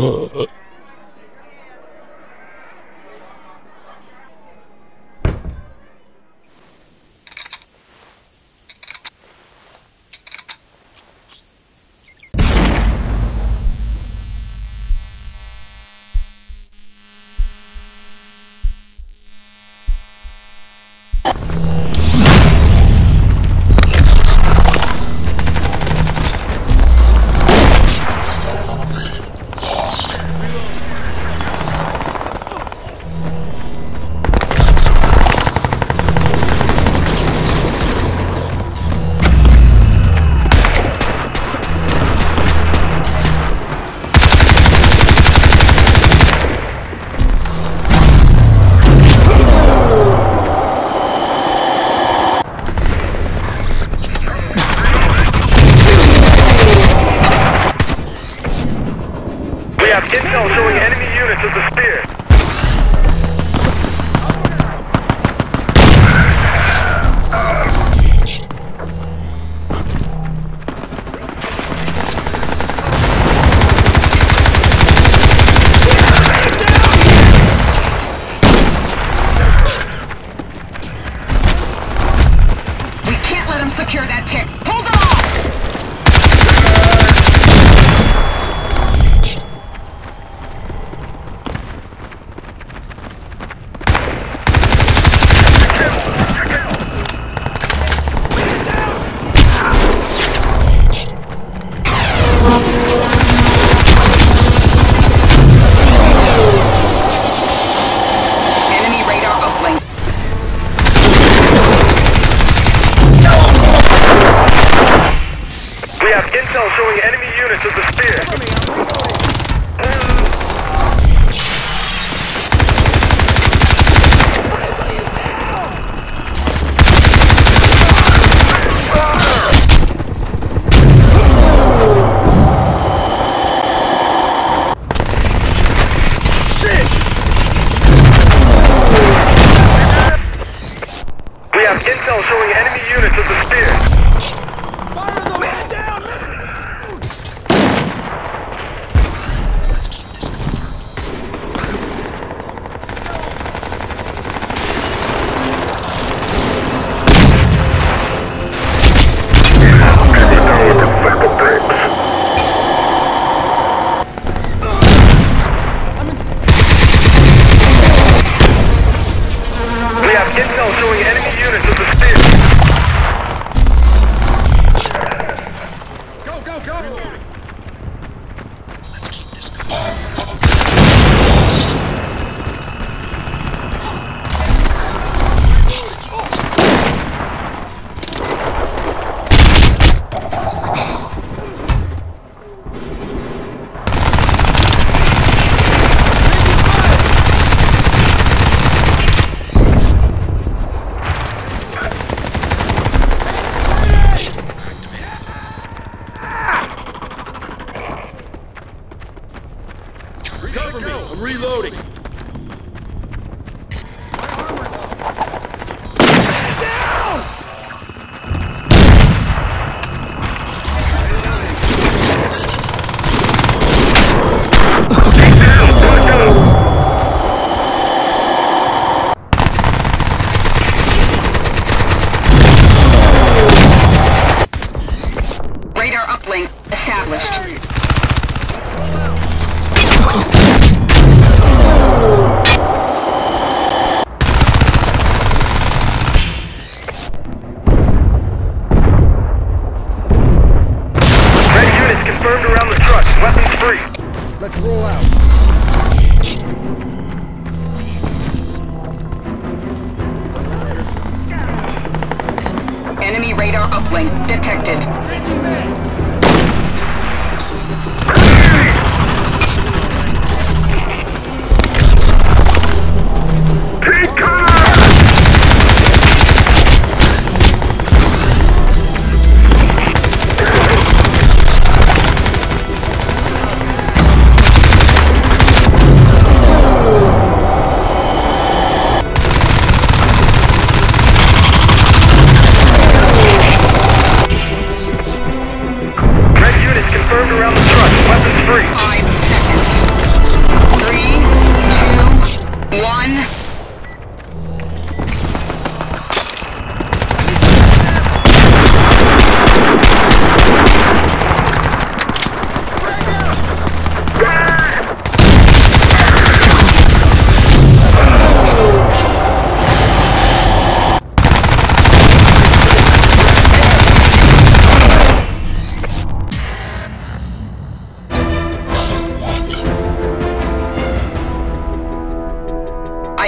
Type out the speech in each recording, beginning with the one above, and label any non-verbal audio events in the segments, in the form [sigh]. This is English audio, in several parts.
We [laughs] have intel showing enemy units at the spear. Intel showing enemy units at the have intel showing enemy units at the reloading! Let's roll out. Enemy radar uplink detected.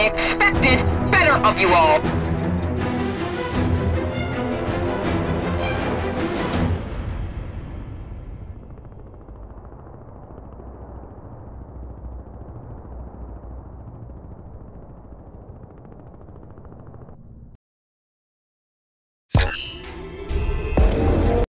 I expected better of you all.